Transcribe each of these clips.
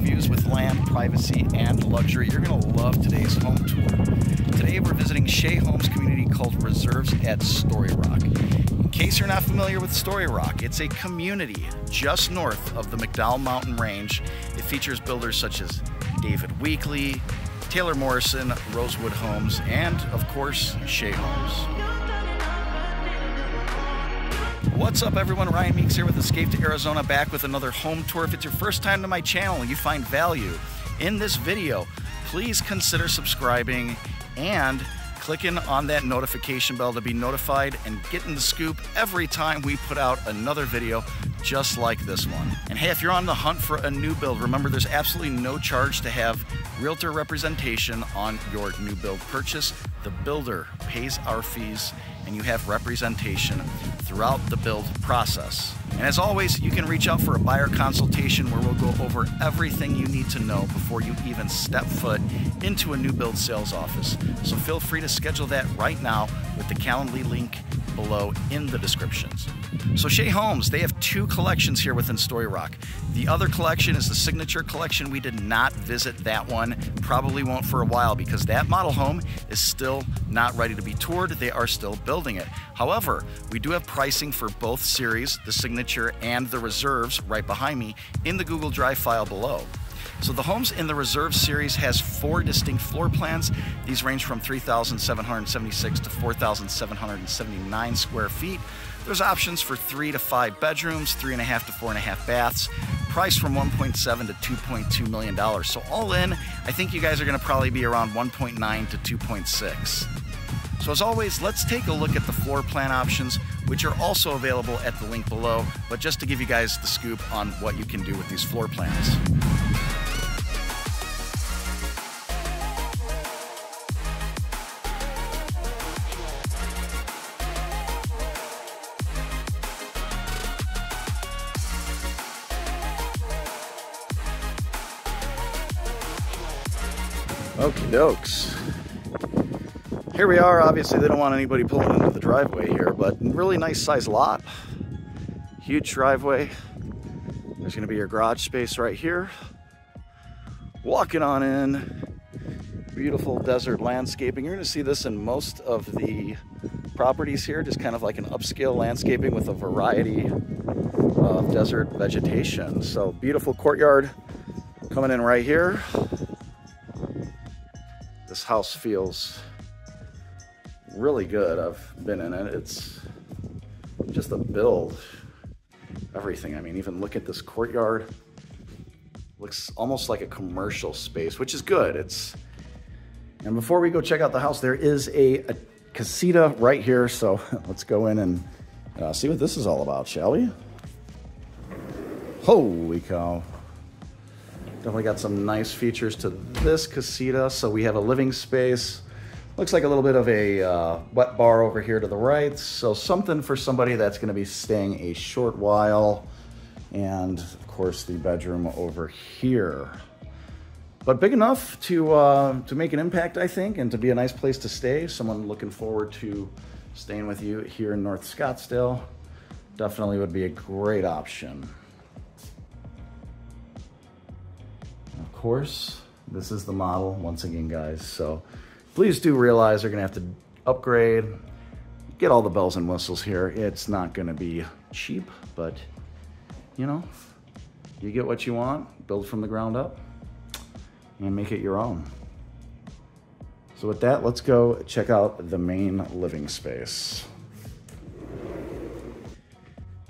interviews with land, privacy, and luxury, you're going to love today's home tour. Today we're visiting Shea Homes community called Reserves at Storyrock. In case you're not familiar with Storyrock, it's a community just north of the McDowell Mountain Range. It features builders such as David Weekley, Taylor Morrison, Rosewood Homes, and of course, Shea Homes. What's up everyone, Ryan Meeks here with Escape to Arizona back with another home tour. If it's your first time to my channel and you find value in this video, please consider subscribing and clicking on that notification bell to be notified and getting the scoop every time we put out another video just like this one. And hey, if you're on the hunt for a new build, remember there's absolutely no charge to have realtor representation on your new build purchase. The builder pays our fees and you have representation throughout the build process. And as always, you can reach out for a buyer consultation where we'll go over everything you need to know before you even step foot into a new build sales office. So feel free to schedule that right now with the Calendly link below in the descriptions. So Shea Homes, they have two collections here within Storyrock. The other collection is the Signature Collection. We did not visit that one, probably won't for a while because that model home is still not ready to be toured. They are still building it. However, we do have pricing for both series, the Signature and the Reserves right behind me in the Google Drive file below. So the homes in the Reserve series has four distinct floor plans. These range from 3,776 to 4,779 square feet. There's options for three to five bedrooms, three and a half to four and a half baths, priced from 1.7 to 2.2 million dollars. So all in, I think you guys are going to probably be around 1.9 to 2.6. So as always, let's take a look at the floor plan options, which are also available at the link below, but just to give you guys the scoop on what you can do with these floor plans. Dokes. Here we are. Obviously, they don't want anybody pulling into the driveway here, but really nice size lot. Huge driveway. There's going to be your garage space right here. Walking on in. Beautiful desert landscaping. You're going to see this in most of the properties here, just kind of like an upscale landscaping with a variety of desert vegetation. So beautiful courtyard coming in right here. This house feels really good. I've been in it. It's just a build, everything. I mean, even look at this courtyard. Looks almost like a commercial space, which is good. It's and before we go check out the house, there is a, a casita right here. So let's go in and uh, see what this is all about, shall we? Holy cow. Definitely got some nice features to this casita. So we have a living space. Looks like a little bit of a uh, wet bar over here to the right. So something for somebody that's gonna be staying a short while. And of course the bedroom over here. But big enough to, uh, to make an impact, I think, and to be a nice place to stay. Someone looking forward to staying with you here in North Scottsdale. Definitely would be a great option. Course, this is the model once again, guys. So please do realize they're gonna have to upgrade, get all the bells and whistles here. It's not gonna be cheap, but you know, you get what you want, build from the ground up, and make it your own. So with that, let's go check out the main living space.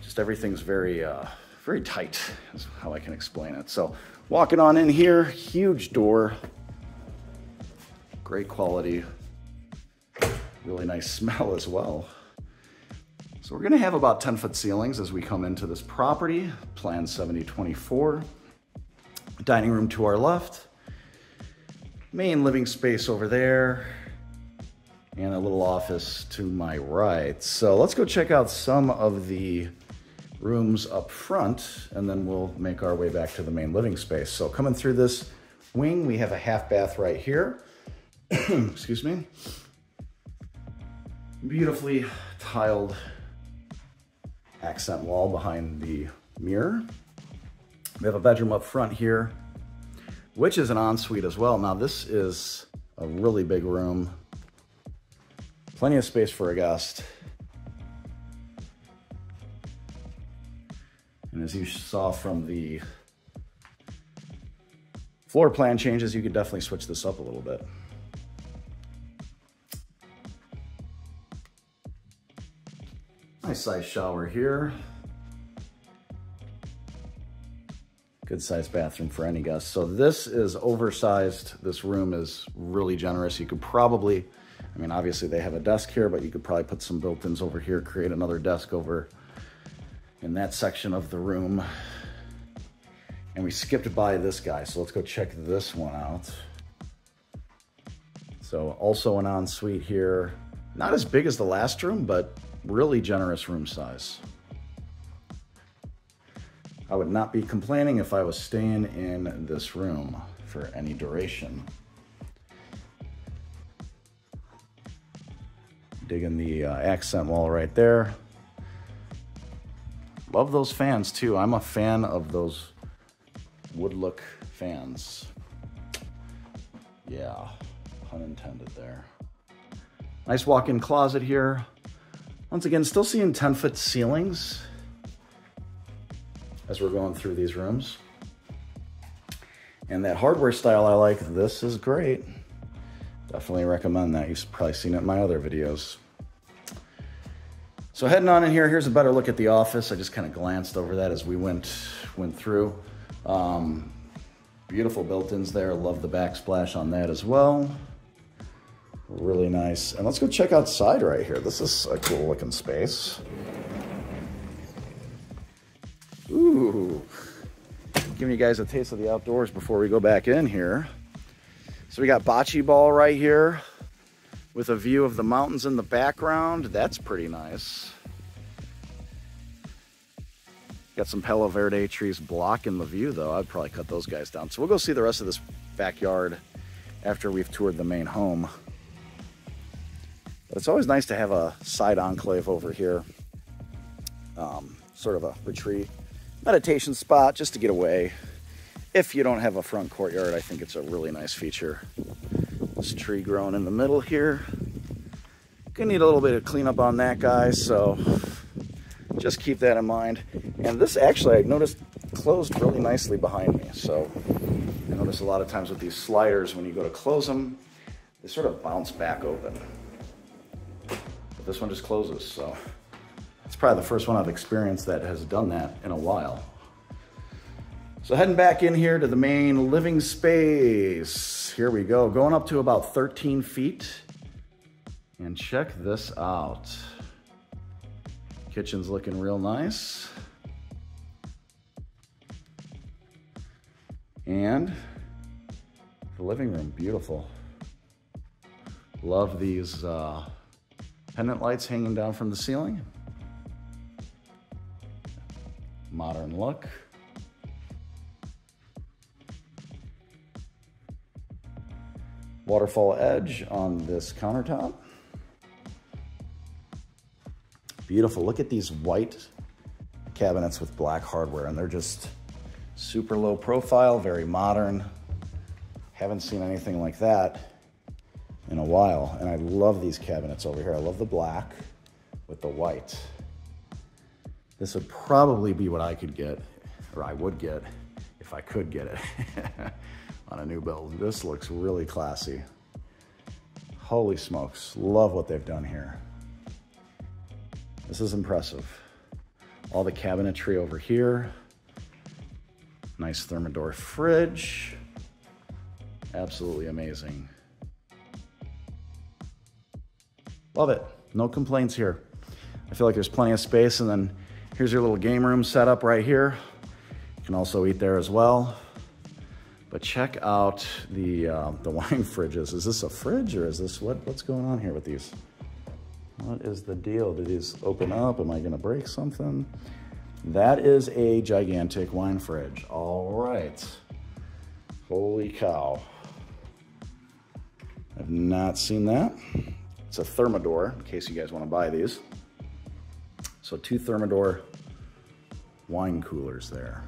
Just everything's very, uh, very tight is how I can explain it. So Walking on in here, huge door. Great quality. Really nice smell as well. So we're gonna have about 10 foot ceilings as we come into this property, Plan 7024. Dining room to our left. Main living space over there. And a little office to my right. So let's go check out some of the rooms up front, and then we'll make our way back to the main living space. So coming through this wing, we have a half bath right here. Excuse me. Beautifully tiled accent wall behind the mirror. We have a bedroom up front here. which is an ensuite as well. Now this is a really big room. Plenty of space for a guest. As you saw from the floor plan changes, you could definitely switch this up a little bit. Nice size shower here. Good sized bathroom for any guest. So this is oversized. This room is really generous. You could probably, I mean, obviously they have a desk here, but you could probably put some built-ins over here, create another desk over in that section of the room. And we skipped by this guy, so let's go check this one out. So also an ensuite here. Not as big as the last room, but really generous room size. I would not be complaining if I was staying in this room for any duration. Digging the uh, accent wall right there. Love those fans too. I'm a fan of those wood look fans. Yeah, pun intended there. Nice walk-in closet here. Once again, still seeing 10 foot ceilings as we're going through these rooms. And that hardware style I like, this is great. Definitely recommend that. You've probably seen it in my other videos. So heading on in here, here's a better look at the office. I just kind of glanced over that as we went, went through. Um, beautiful built-ins there. Love the backsplash on that as well. Really nice. And let's go check outside right here. This is a cool looking space. Ooh, giving you guys a taste of the outdoors before we go back in here. So we got bocce ball right here with a view of the mountains in the background. That's pretty nice. Got some Palo Verde trees blocking the view though. I'd probably cut those guys down. So we'll go see the rest of this backyard after we've toured the main home. But it's always nice to have a side enclave over here. Um, sort of a retreat meditation spot just to get away. If you don't have a front courtyard, I think it's a really nice feature. This tree growing in the middle here. Gonna need a little bit of cleanup on that guy, so just keep that in mind. And this actually, I noticed, closed really nicely behind me. So I notice a lot of times with these sliders, when you go to close them, they sort of bounce back open. But this one just closes, so it's probably the first one I've experienced that has done that in a while. So heading back in here to the main living space. Here we go, going up to about 13 feet. And check this out. Kitchen's looking real nice. And the living room, beautiful. Love these uh, pendant lights hanging down from the ceiling modern look. Waterfall edge on this countertop. Beautiful. Look at these white cabinets with black hardware, and they're just super low profile, very modern. Haven't seen anything like that in a while. And I love these cabinets over here. I love the black with the white. This would probably be what I could get, or I would get, if I could get it on a new build. This looks really classy. Holy smokes, love what they've done here. This is impressive. All the cabinetry over here. Nice Thermador fridge. Absolutely amazing. Love it. No complaints here. I feel like there's plenty of space and then Here's your little game room setup right here. You can also eat there as well. But check out the, uh, the wine fridges. Is this a fridge or is this, what, what's going on here with these? What is the deal? Do these open up? Am I gonna break something? That is a gigantic wine fridge. All right. Holy cow. I've not seen that. It's a Thermador, in case you guys wanna buy these. So two Thermador wine coolers there.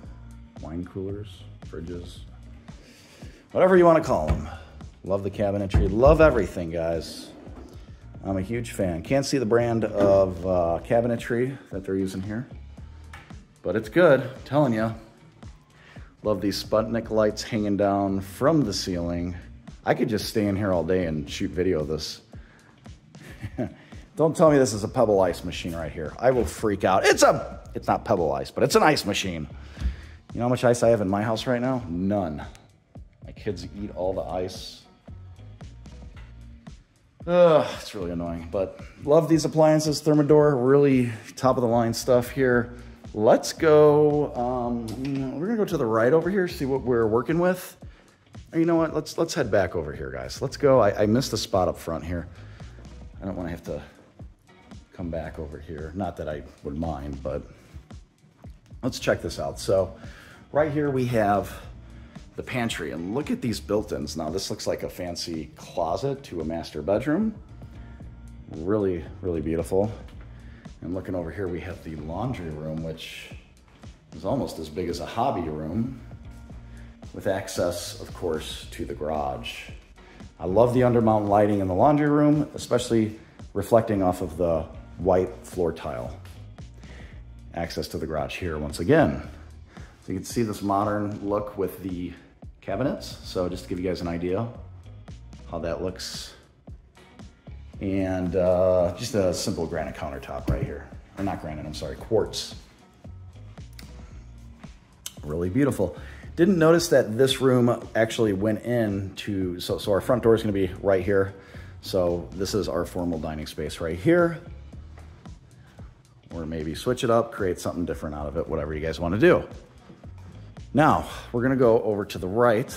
Wine coolers, fridges, whatever you want to call them. Love the cabinetry. Love everything, guys. I'm a huge fan. Can't see the brand of uh, cabinetry that they're using here, but it's good, I'm telling you. Love these Sputnik lights hanging down from the ceiling. I could just stay in here all day and shoot video of this. Don't tell me this is a pebble ice machine right here. I will freak out. It's a, it's not pebble ice, but it's an ice machine. You know how much ice I have in my house right now? None. Kids eat all the ice. Ugh, it's really annoying, but love these appliances. Thermador, really top of the line stuff here. Let's go, um, we're gonna go to the right over here, see what we're working with. You know what, let's let's head back over here, guys. Let's go, I, I missed a spot up front here. I don't wanna have to come back over here. Not that I would mind, but let's check this out. So right here we have the pantry and look at these built-ins. Now this looks like a fancy closet to a master bedroom. Really, really beautiful. And looking over here, we have the laundry room, which is almost as big as a hobby room with access, of course, to the garage. I love the undermount lighting in the laundry room, especially reflecting off of the white floor tile. Access to the garage here once again. So you can see this modern look with the cabinets. So just to give you guys an idea how that looks. And uh, just a simple granite countertop right here. Or not granite, I'm sorry, quartz. Really beautiful. Didn't notice that this room actually went in to, so, so our front door is gonna be right here. So this is our formal dining space right here. Or maybe switch it up, create something different out of it, whatever you guys wanna do. Now, we're gonna go over to the right,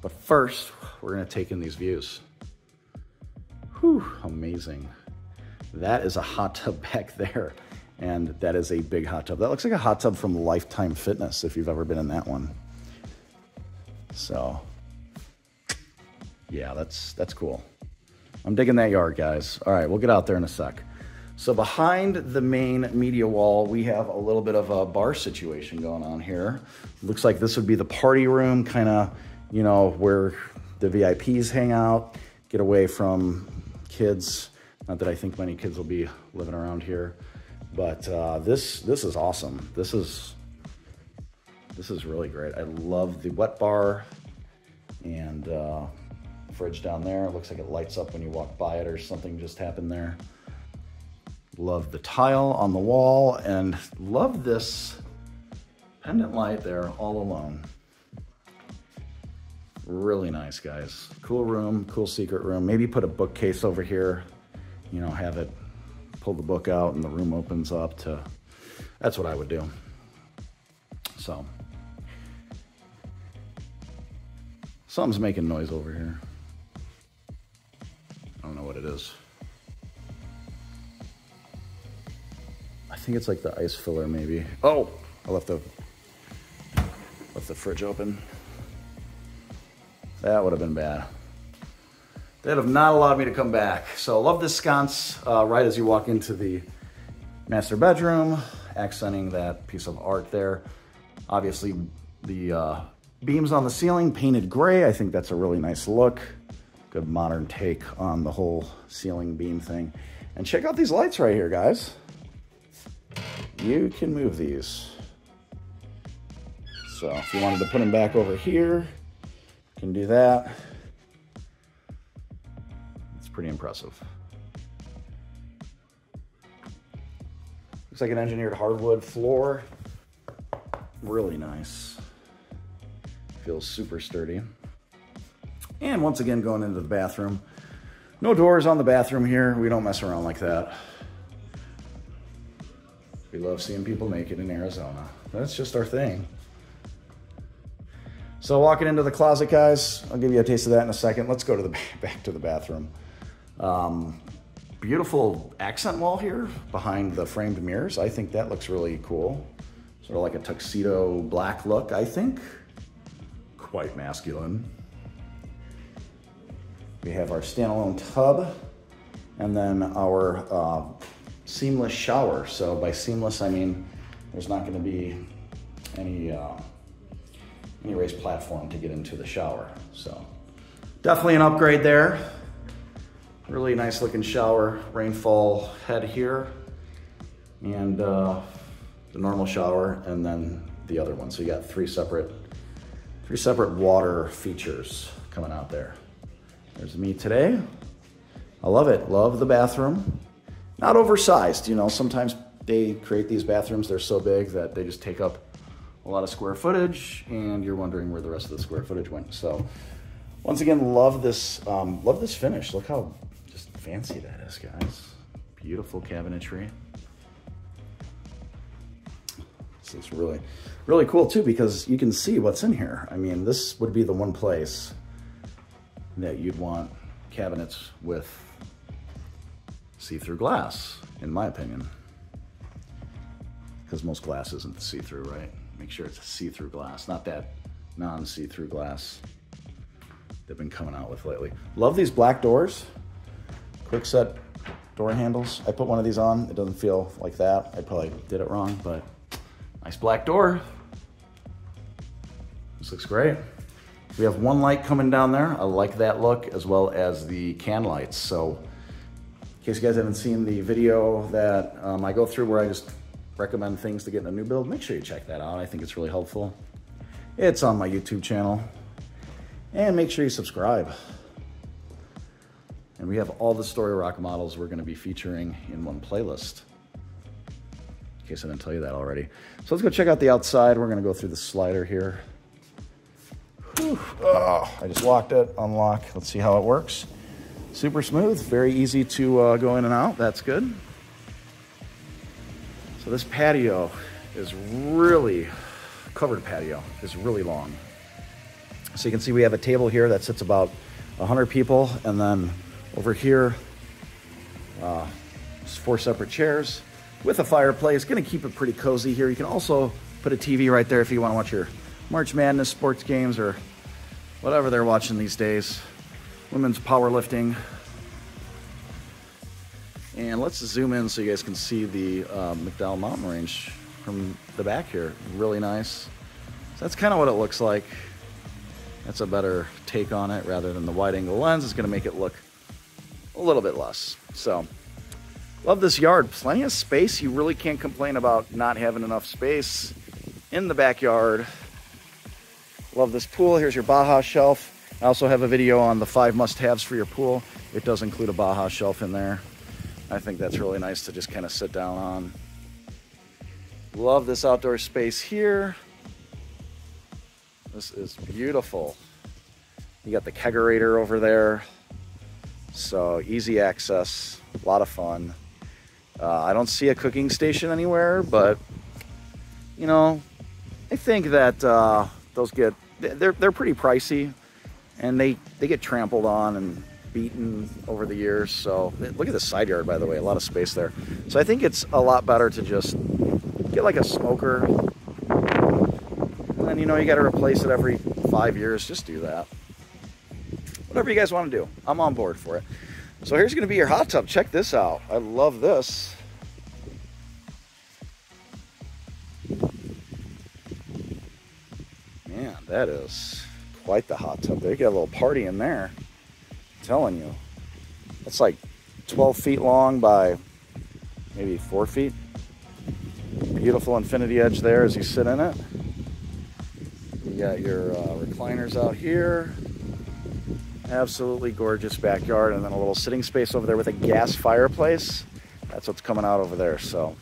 but first, we're gonna take in these views. Whew, amazing. That is a hot tub back there, and that is a big hot tub. That looks like a hot tub from Lifetime Fitness, if you've ever been in that one. So, yeah, that's, that's cool. I'm digging that yard, guys. All right, we'll get out there in a sec. So behind the main media wall, we have a little bit of a bar situation going on here. Looks like this would be the party room, kind of, you know, where the VIPs hang out, get away from kids. Not that I think many kids will be living around here, but uh, this this is awesome. This is this is really great. I love the wet bar and uh, fridge down there. It looks like it lights up when you walk by it or something just happened there. Love the tile on the wall and love this pendant light there all alone. Really nice, guys. Cool room, cool secret room. Maybe put a bookcase over here, you know, have it pull the book out and the room opens up to, that's what I would do. So, something's making noise over here. I don't know what it is. Think it's like the ice filler maybe. Oh, I left the, left the fridge open. That would have been bad. They'd have not allowed me to come back. So love this sconce uh, right as you walk into the master bedroom, accenting that piece of art there. Obviously the uh, beams on the ceiling painted gray. I think that's a really nice look. Good modern take on the whole ceiling beam thing. And check out these lights right here, guys you can move these. So if you wanted to put them back over here, you can do that. It's pretty impressive. Looks like an engineered hardwood floor. Really nice. Feels super sturdy. And once again, going into the bathroom. No doors on the bathroom here. We don't mess around like that. We love seeing people naked in Arizona. That's just our thing. So walking into the closet, guys, I'll give you a taste of that in a second. Let's go to the back to the bathroom. Um, beautiful accent wall here behind the framed mirrors. I think that looks really cool. Sort of like a tuxedo black look, I think. Quite masculine. We have our standalone tub and then our uh, seamless shower. So by seamless, I mean there's not going to be any uh, any raised platform to get into the shower. So definitely an upgrade there. Really nice looking shower, rainfall head here, and uh, the normal shower, and then the other one. So you got three separate, three separate water features coming out there. There's me today. I love it. Love the bathroom. Not oversized, you know, sometimes they create these bathrooms, they're so big that they just take up a lot of square footage and you're wondering where the rest of the square footage went. So once again, love this, um, love this finish. Look how just fancy that is, guys. Beautiful cabinetry. This is really, really cool too because you can see what's in here. I mean, this would be the one place that you'd want cabinets with see-through glass, in my opinion. Because most glass isn't see-through, right? Make sure it's see-through glass, not that non-see-through glass they've been coming out with lately. Love these black doors, Kwikset door handles. I put one of these on, it doesn't feel like that. I probably did it wrong, but nice black door. This looks great. We have one light coming down there. I like that look as well as the can lights. So in case you guys haven't seen the video that um, I go through where I just recommend things to get in a new build, make sure you check that out. I think it's really helpful. It's on my YouTube channel. And make sure you subscribe. And we have all the Storyrock models we're gonna be featuring in one playlist. In case I didn't tell you that already. So let's go check out the outside. We're gonna go through the slider here. Oh, I just locked it, unlock. Let's see how it works. Super smooth, very easy to uh, go in and out. That's good. So this patio is really, covered patio is really long. So you can see we have a table here that sits about 100 people. And then over here, uh, four separate chairs with a fireplace. Gonna keep it pretty cozy here. You can also put a TV right there if you wanna watch your March Madness sports games or whatever they're watching these days. Women's powerlifting. And let's zoom in so you guys can see the uh, McDowell Mountain Range from the back here. Really nice. So that's kind of what it looks like. That's a better take on it rather than the wide angle lens. It's gonna make it look a little bit less. So, love this yard. Plenty of space. You really can't complain about not having enough space in the backyard. Love this pool. Here's your Baja shelf. I also have a video on the five must-haves for your pool. It does include a Baja shelf in there. I think that's really nice to just kind of sit down on. Love this outdoor space here. This is beautiful. You got the kegerator over there. So easy access, a lot of fun. Uh, I don't see a cooking station anywhere, but you know, I think that uh, those get they're they're pretty pricey, and they they get trampled on and beaten over the years. So look at the side yard, by the way, a lot of space there. So I think it's a lot better to just get like a smoker, and you know you got to replace it every five years. Just do that. Whatever you guys want to do, I'm on board for it. So here's going to be your hot tub. Check this out. I love this. Man, that is quite the hot tub. They got a little party in there. I'm telling you. It's like 12 feet long by maybe four feet. Beautiful infinity edge there as you sit in it. You got your uh, recliners out here. Absolutely gorgeous backyard and then a little sitting space over there with a gas fireplace. That's what's coming out over there, so.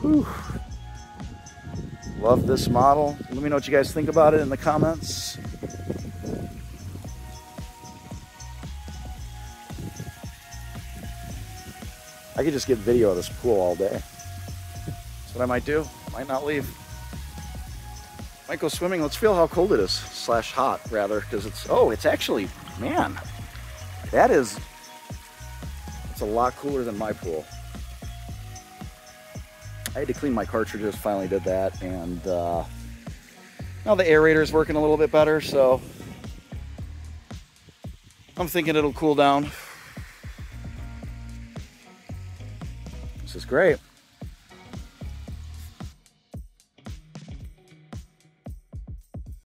Whew. Love this model. Let me know what you guys think about it in the comments. I could just get video of this pool all day. That's what I might do. Might not leave. Might go swimming. Let's feel how cold it is, slash hot, rather, because it's, oh, it's actually, man, that is, it's a lot cooler than my pool. I had to clean my cartridges, finally did that, and uh, now the aerator is working a little bit better, so I'm thinking it'll cool down. This is great.